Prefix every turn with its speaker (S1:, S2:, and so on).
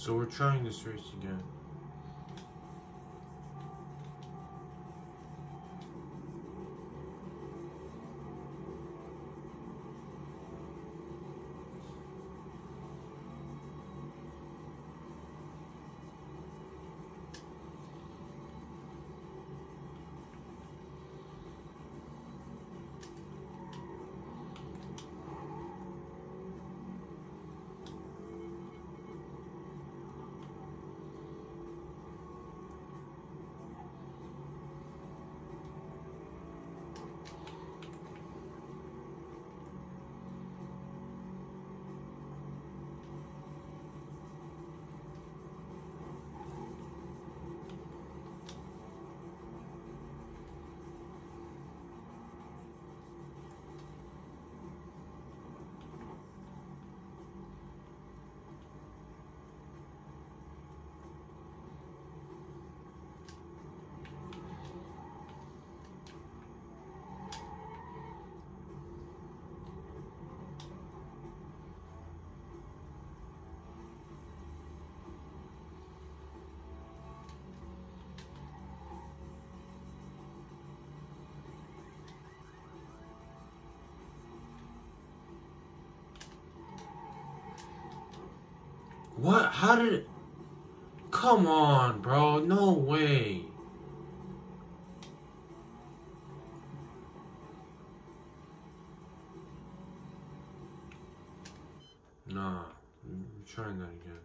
S1: So we're trying this race again. What? How did it? Come on, bro. No way. Nah. I'm trying that again.